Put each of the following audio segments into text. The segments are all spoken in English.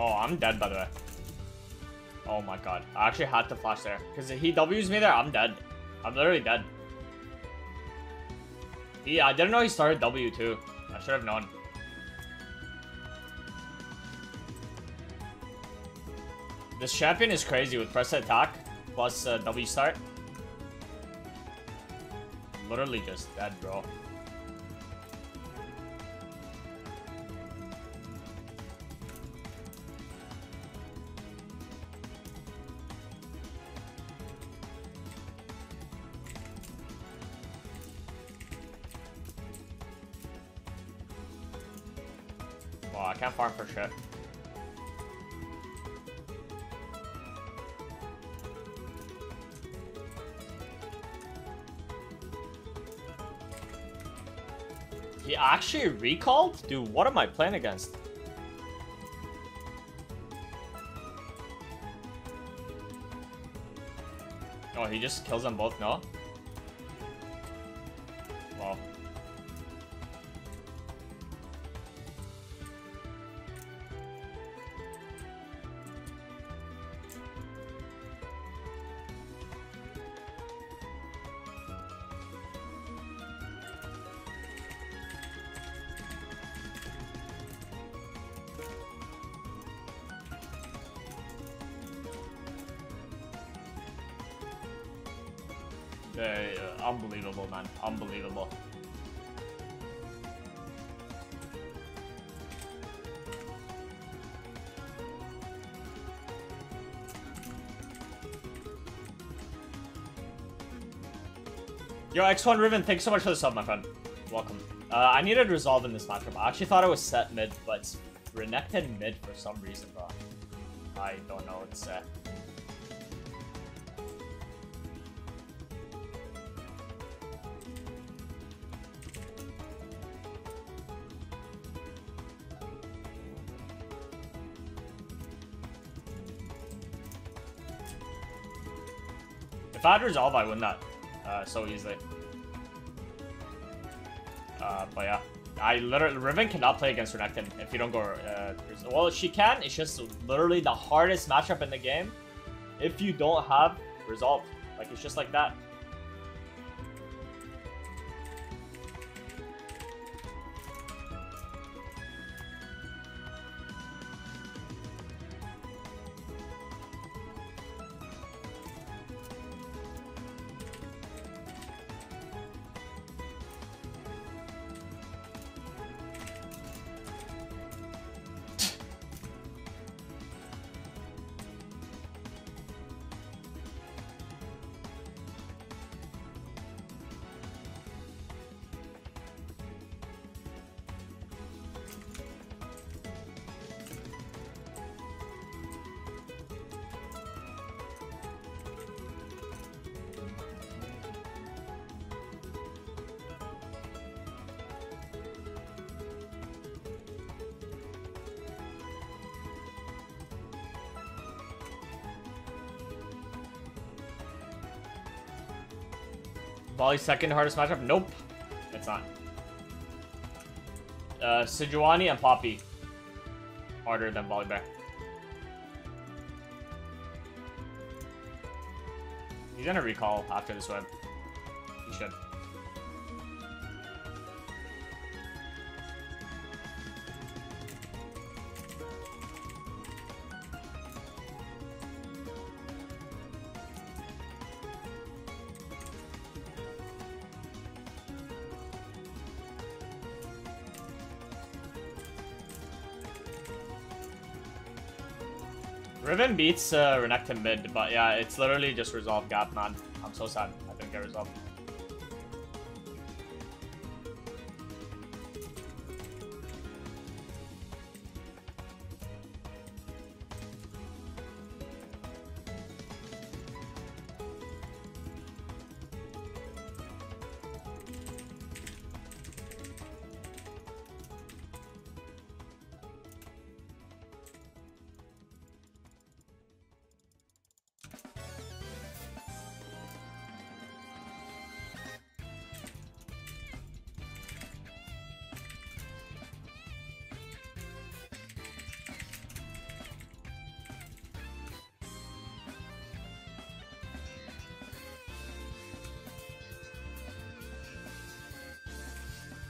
Oh, I'm dead, by the way. Oh my god. I actually had to flash there. Because if he W's me there, I'm dead. I'm literally dead. Yeah, I didn't know he started W too. I should have known. This champion is crazy with press attack plus uh, W start. Literally just dead, bro. Well, I can't farm for shit. He actually recalled? Dude, what am I playing against? Oh, he just kills them both, no? Yo, X1 Riven, thanks so much for the sub, my friend. Welcome. Uh, I needed resolve in this matchup. I actually thought it was Sett mid, but it's renekton mid for some reason, bro. I don't know to say. If I had resolve, I win that uh, so easily. Uh, but yeah, I literally Riven cannot play against Renekton if you don't go. Uh, well, she can. It's just literally the hardest matchup in the game if you don't have resolve. Like it's just like that. Volley's second hardest matchup? Nope. It's not. Uh, Sejuani and Poppy. Harder than Volibear. He's gonna recall after this web. He should. Riven beats uh, Renekton mid, but yeah, it's literally just resolve gap, man. I'm so sad I didn't get resolved.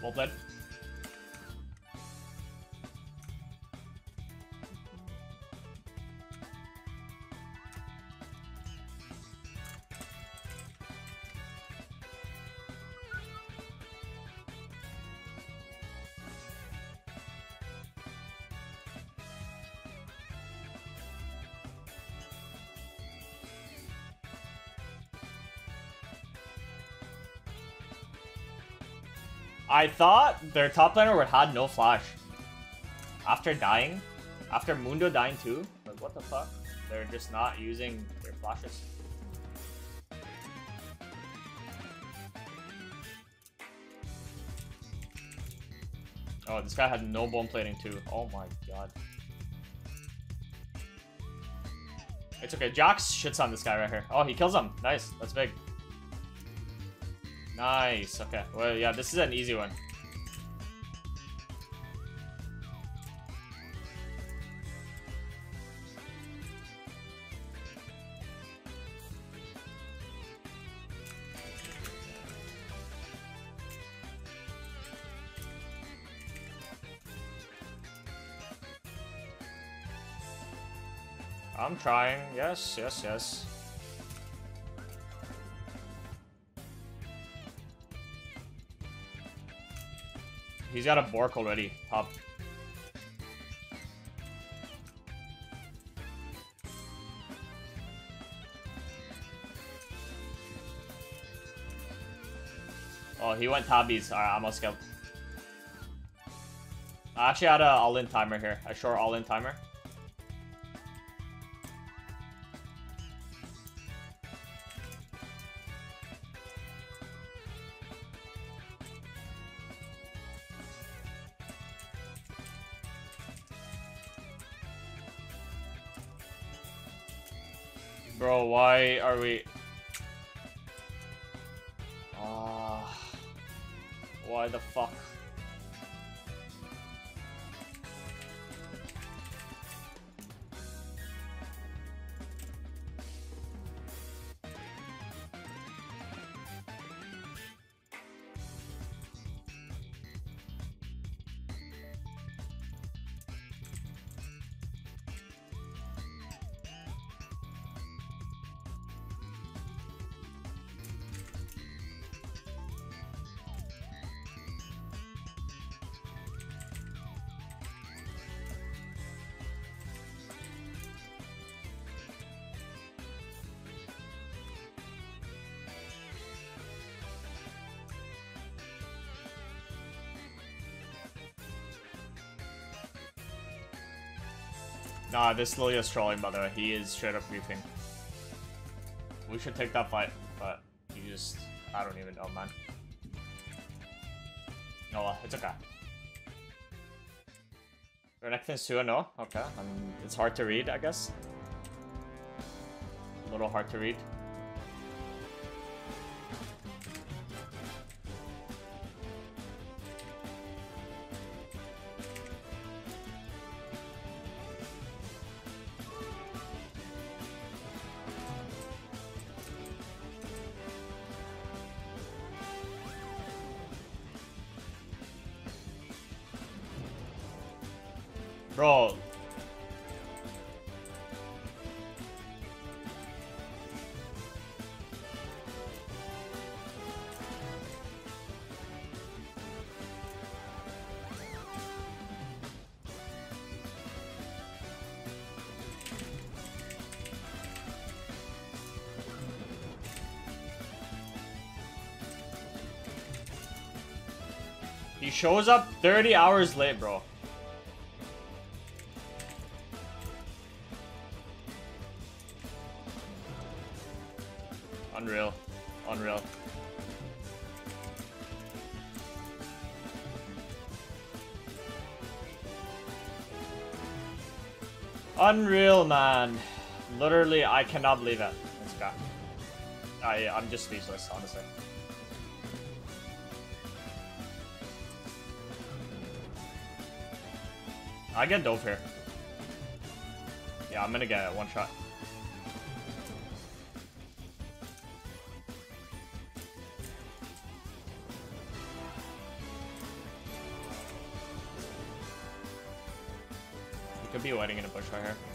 Well played. I thought their top laner would had no flash. After dying, after Mundo dying too, like what the fuck? They're just not using their flashes. Oh, this guy had no bone plating too. Oh my god. It's okay. Jax shits on this guy right here. Oh, he kills him. Nice. That's big. Nice. Okay. Well, yeah, this is an easy one. I'm trying. Yes, yes, yes. He's got a Bork already. Top. Oh, he went Tabis. Uh, Alright, I'm gonna skip. I actually had a all-in timer here. A short all-in timer. Why the fuck? Nah, this Lilia is trolling, by the way. He is straight up beefing. We should take that fight, but he just... I don't even know, man. No, it's okay. Renekton's 2 no? Oh. Okay. It's hard to read, I guess. A little hard to read. Shows up 30 hours late, bro. Unreal. Unreal. Unreal, man. Literally, I cannot believe it. This guy. I, I'm just speechless, honestly. I get dove here. Yeah, I'm gonna get it, one shot. You could be waiting in a bush right here.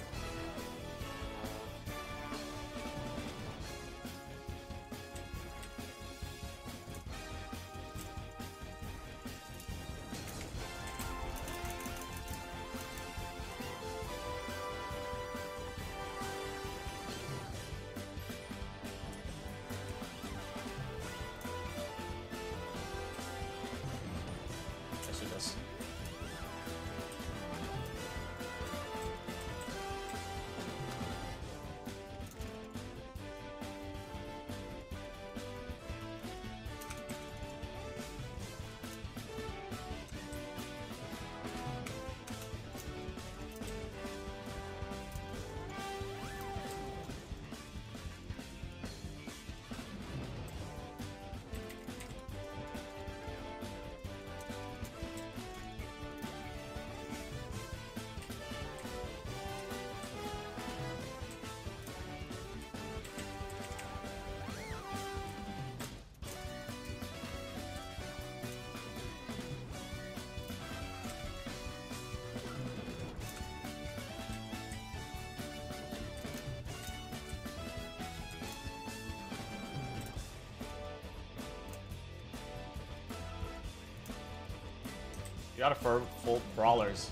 You got a fur full brawlers.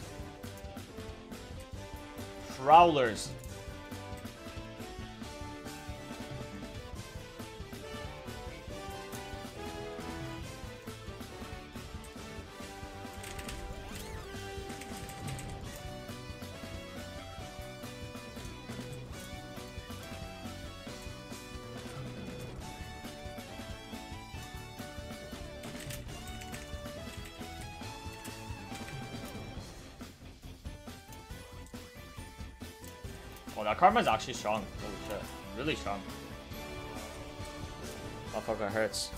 Prowlers. Oh, that Karma's actually strong. Holy shit. Really strong. Motherfucker hurts.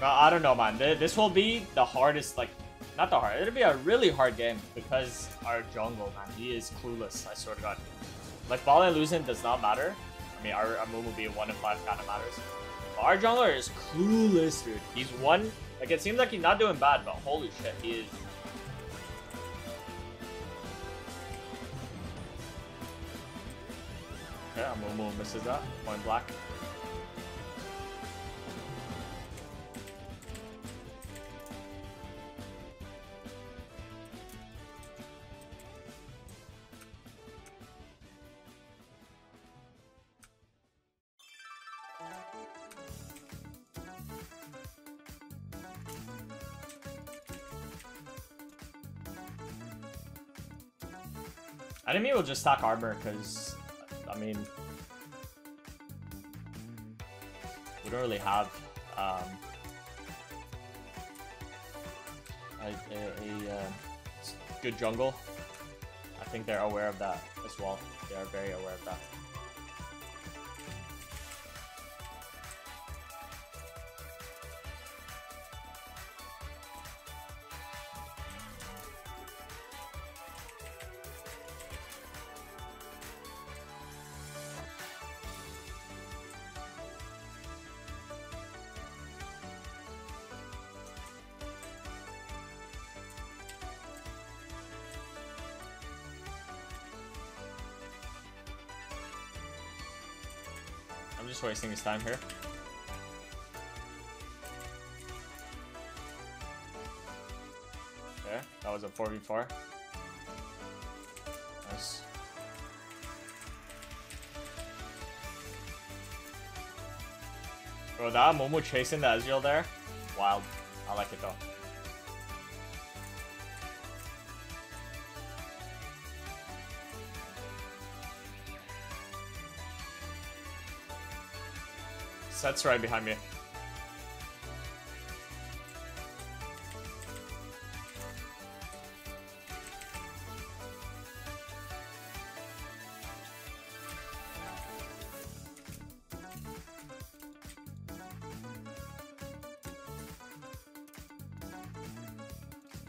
I don't know, man. This will be the hardest, like, not the hard. It'll be a really hard game because our jungle, man, he is clueless. I swear to God. Like, and losing does not matter. I mean, our, our move will be a one in five kind of matters. But our jungler is clueless, dude. He's one. Like, it seems like he's not doing bad, but holy shit, he is. Misses that. Point black. we'll just stack armor because, I mean, don't really have um, a, a, a uh, good jungle. I think they're aware of that as well. They are very aware of that. Wasting his time here. Okay, that was a 4v4. Nice. Bro, that Momo chasing the Ezreal there, wild. I like it though. Sett's right behind me.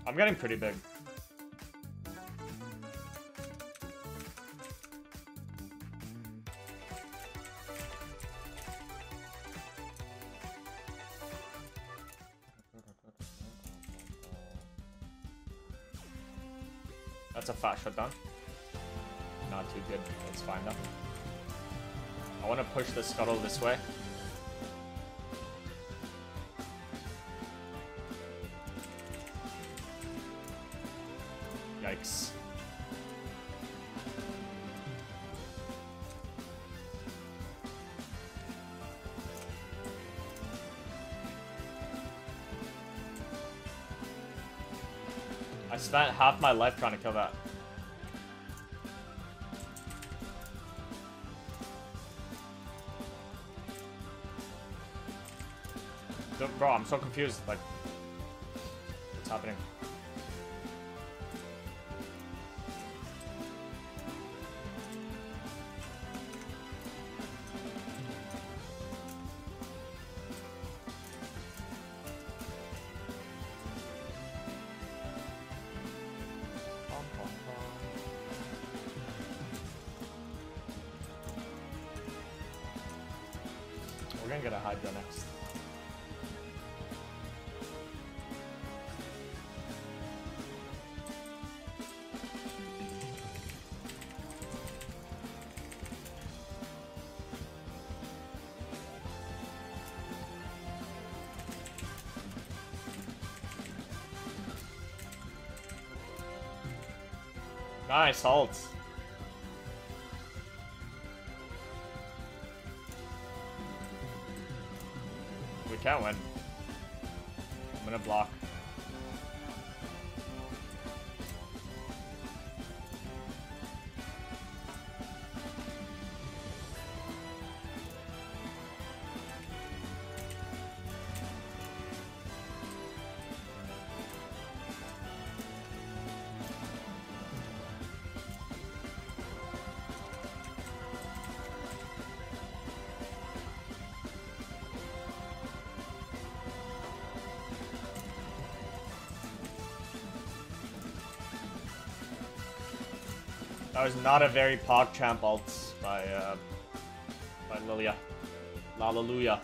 I'm getting pretty big. Fat. Not too good. It's fine though. I want to push the scuttle this way. Yikes. I spent half my life trying to kill that. I'm so confused. Like, what's happening? Nice ult. We can't win. That was not a very PogChamp ult by, uh, by Lilia. Hallelujah.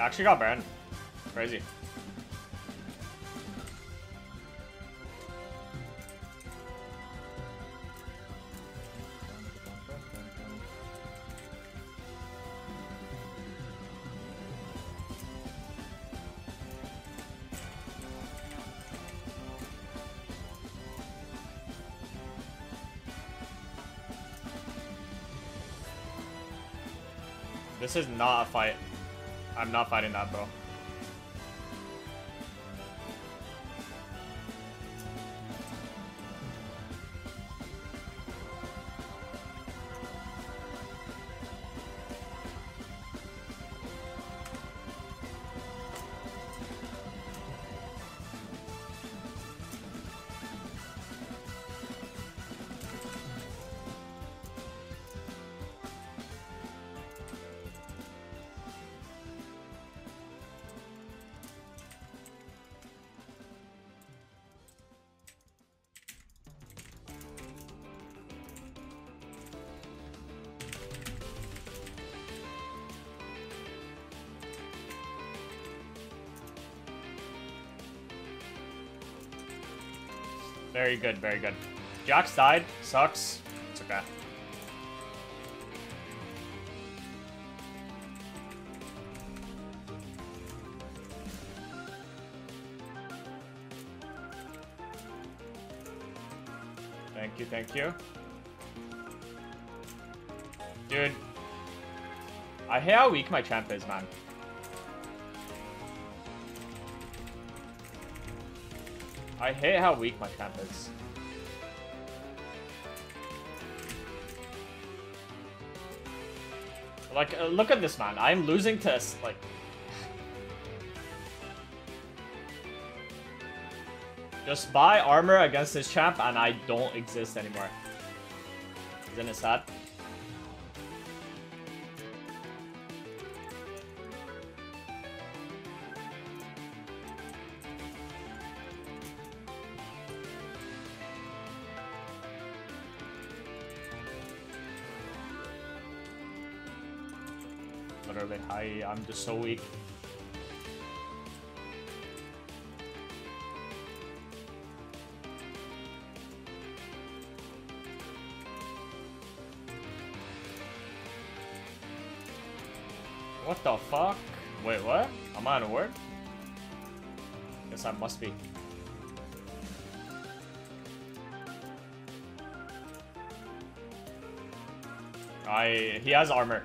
Actually got banned. Crazy. This is not a fight. I'm not fighting that, bro. Very good, very good. Jax died. Sucks. It's okay. Thank you, thank you. Dude. I hear how weak my champ is, man. I hate how weak my champ is. Like, uh, look at this, man. I'm losing to, like... Just buy armor against this champ and I don't exist anymore. Isn't it sad? I'm just so weak. What the fuck? Wait, what? Am I on a word? Guess I must be. I he has armor,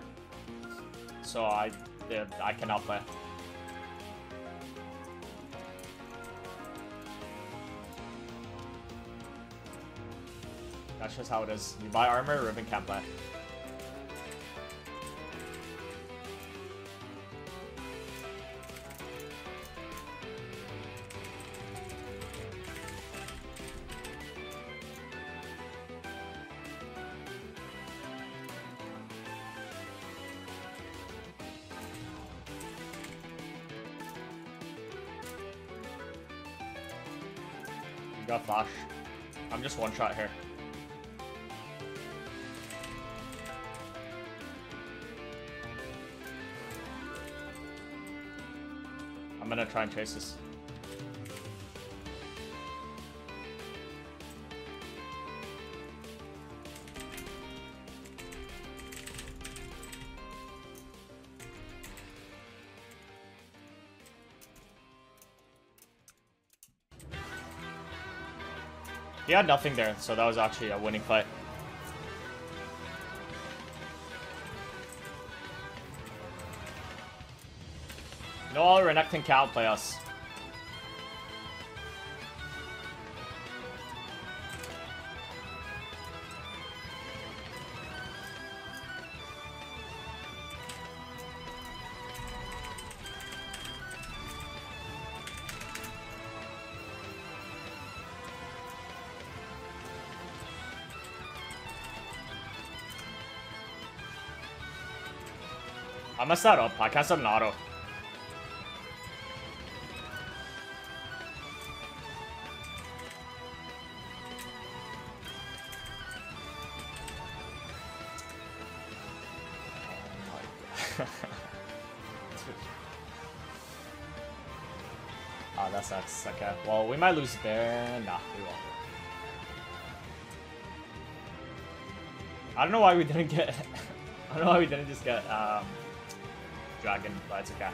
so I uh, I cannot play. That's just how it is. You buy armor, Riven can't play. Got flash. I'm just one shot here. I'm gonna try and chase this. Had nothing there, so that was actually a winning fight. No, all Renekton can't play us. I messed that up. I cast an auto. Ah, that sucks. Okay. Well, we might lose there. Nah, we won't. I don't know why we didn't get. I don't know why we didn't just get um, dragon, but it's okay.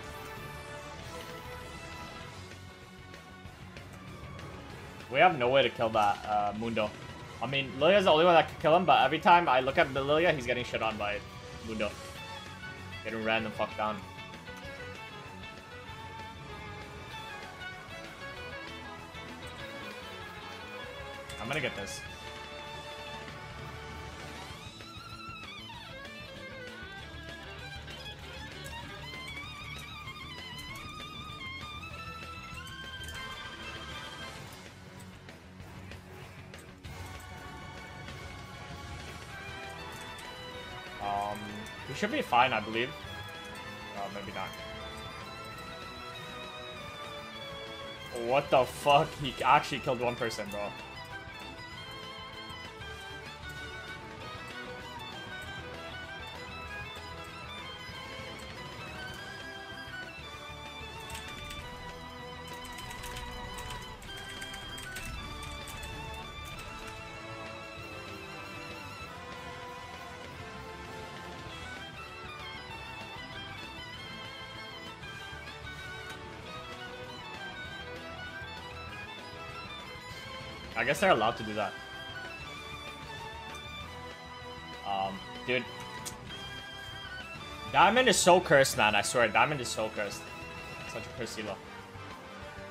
We have no way to kill that uh, Mundo. I mean, Lilia's the only one that can kill him, but every time I look at Lilia, he's getting shit on by Mundo. Getting random fucked down. I'm gonna get this. Should be fine, I believe. Uh, maybe not. What the fuck? He actually killed one person, bro. I guess they're allowed to do that. Um, Dude. Diamond is so cursed, man. I swear, Diamond is so cursed. Such a cursed elo.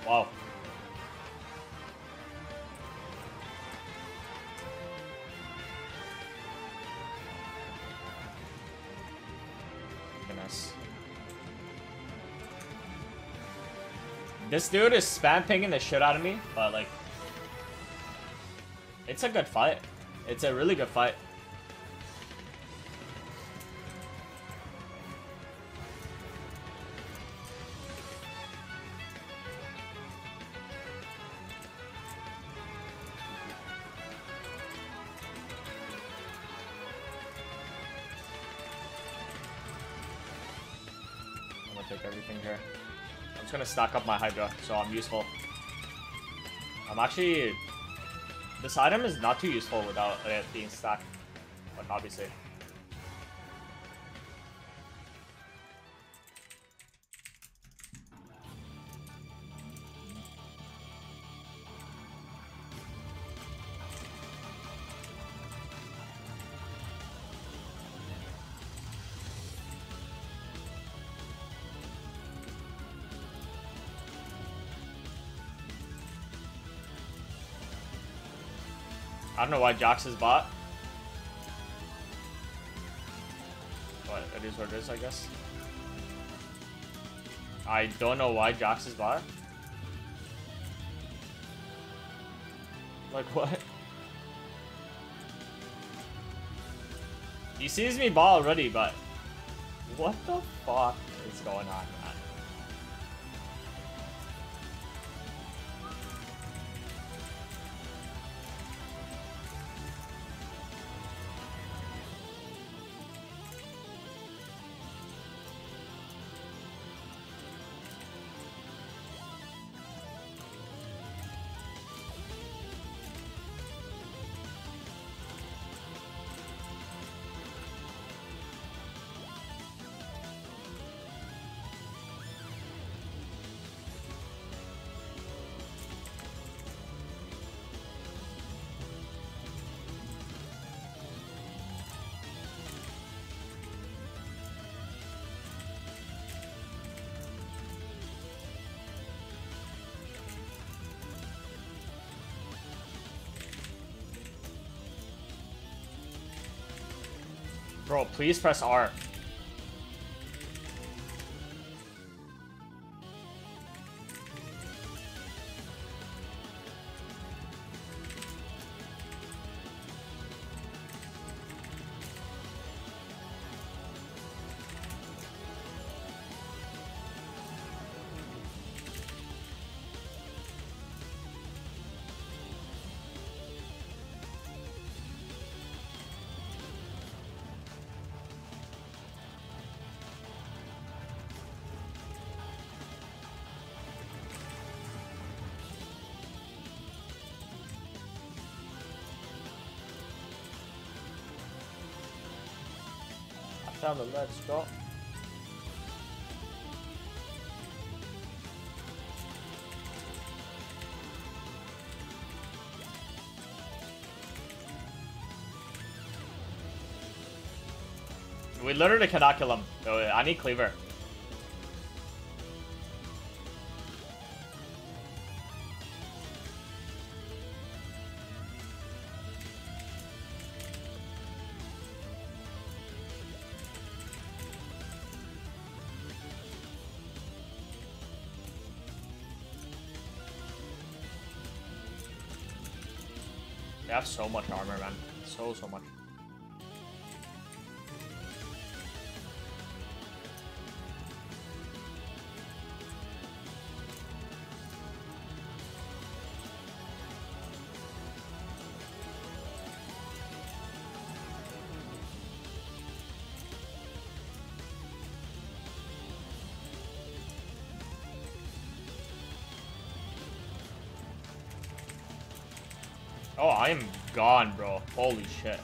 Wow. This dude is spam pinging the shit out of me, but like... It's a good fight. It's a really good fight. Take everything here. I'm just gonna stack up my Hydra, so I'm useful. I'm actually... This item is not too useful without it being stacked. But obviously. I don't know why Jax is bot. But it is what it is, I guess. I don't know why Jax is bot. Like what? He sees me ball already, but what the fuck is going on, Bro, please press R. Found the lead, Scott. We literally cannot kill him. Oh, I need cleaver. So much armor, man. So, so much. Oh, I am gone, bro. Holy shit.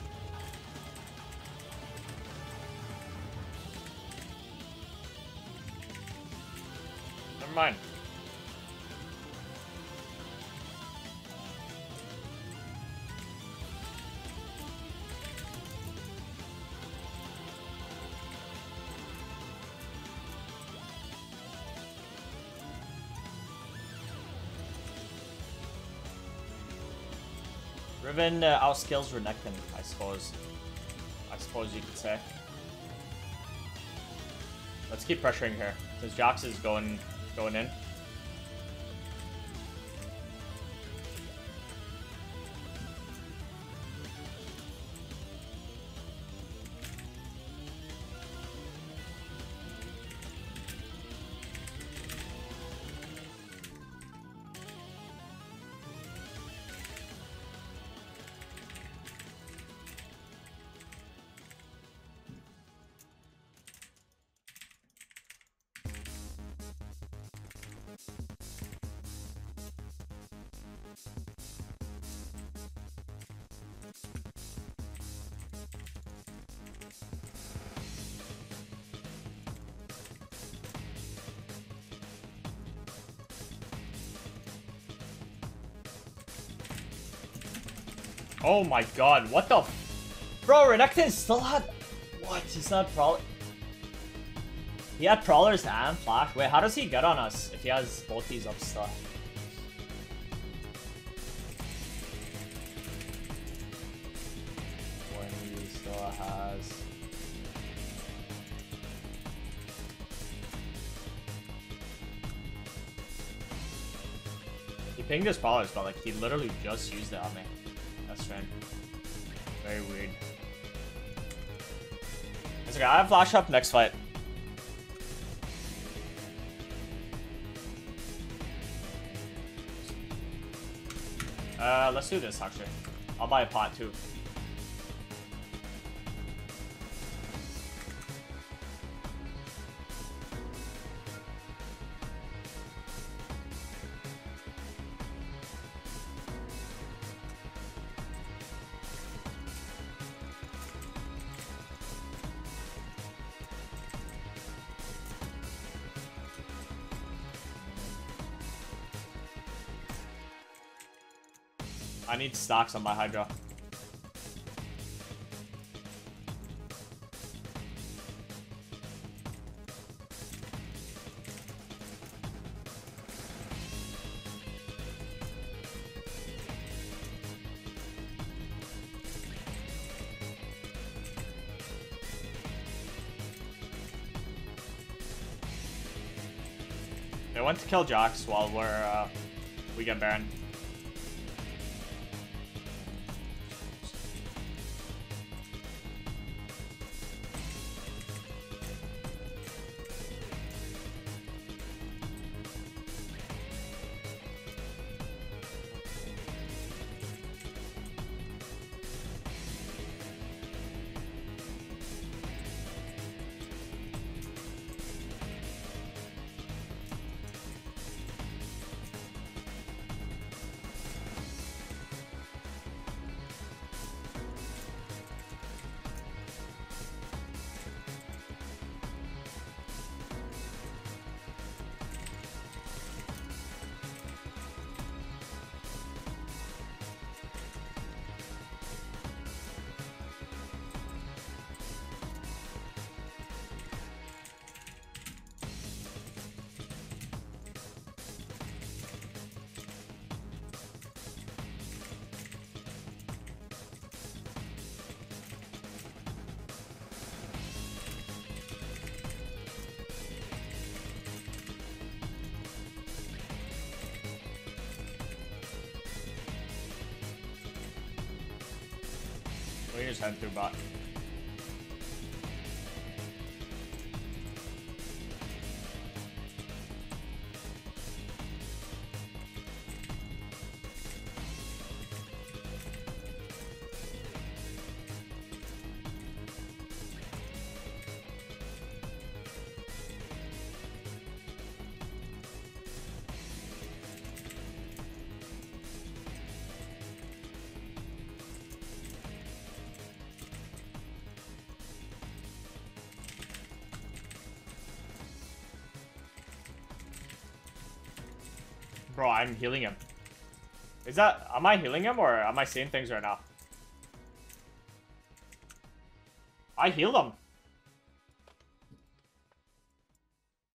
Riven uh, outskills Renekton, I suppose. I suppose you could say. Let's keep pressuring here, because Jax is going going in. Oh my god, what the Bro, Renekton still had... What? He's not Prowler... He had Prowlers and Flash. Wait, how does he get on us if he has both these up stuff? When he still has... He pinged his Prowlers, but like he literally just used it on me. Very weird. It's okay, I have flash up next fight. Uh, let's do this actually. I'll buy a pot too. Need stocks on my Hydra. They went to kill Jax while we're uh, we get Baron. We just healing him. Is that... Am I healing him or am I seeing things right now? I healed him.